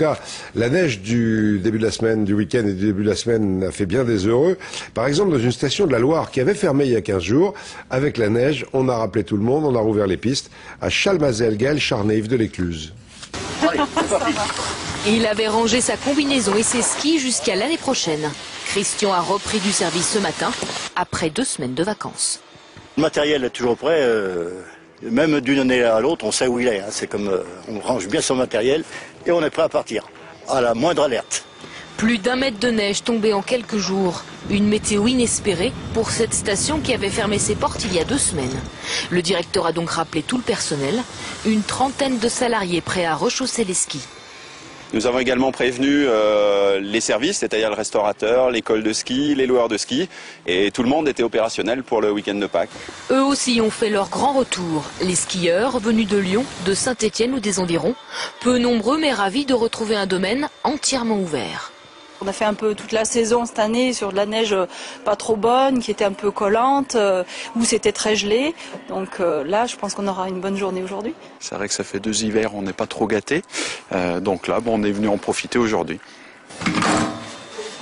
cas, la neige du début de la semaine, du week-end et du début de la semaine a fait bien des heureux. Par exemple, dans une station de la Loire qui avait fermé il y a 15 jours, avec la neige, on a rappelé tout le monde, on a rouvert les pistes à Chalmazel, Gaël Charnay, de l'Écluse. Il avait rangé sa combinaison et ses skis jusqu'à l'année prochaine. Christian a repris du service ce matin, après deux semaines de vacances. Le matériel est toujours prêt. euh, même d'une année à l'autre, on sait où il est. hein. C'est comme euh, on range bien son matériel et on est prêt à partir à la moindre alerte. Plus d'un mètre de neige tombé en quelques jours. Une météo inespérée pour cette station qui avait fermé ses portes il y a deux semaines. Le directeur a donc rappelé tout le personnel. Une trentaine de salariés prêts à rechausser les skis. Nous avons également prévenu euh, les services, c'est-à-dire le restaurateur, l'école de ski, les loueurs de ski, et tout le monde était opérationnel pour le week-end de Pâques. Eux aussi ont fait leur grand retour. Les skieurs venus de Lyon, de Saint-Étienne ou des environs, peu nombreux mais ravis de retrouver un domaine entièrement ouvert. On a fait un peu toute la saison cette année sur de la neige euh, pas trop bonne, qui était un peu collante, euh, où c'était très gelé. Donc euh, là, je pense qu'on aura une bonne journée aujourd'hui. C'est vrai que ça fait deux hivers, on n'est pas trop gâté. donc là, bon, on est venu en profiter aujourd'hui.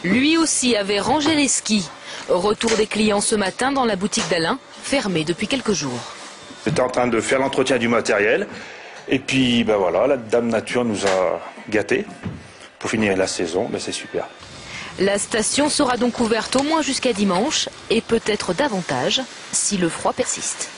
Lui aussi avait rangé les skis. Retour des clients ce matin dans la boutique d'Alain, fermée depuis quelques jours. J'étais en train de faire l'entretien du matériel. Et puis, ben voilà, la Dame Nature nous a gâtés. Pour finir la saison, ben c'est super. La station sera donc ouverte au moins jusqu'à dimanche et peut-être davantage si le froid persiste.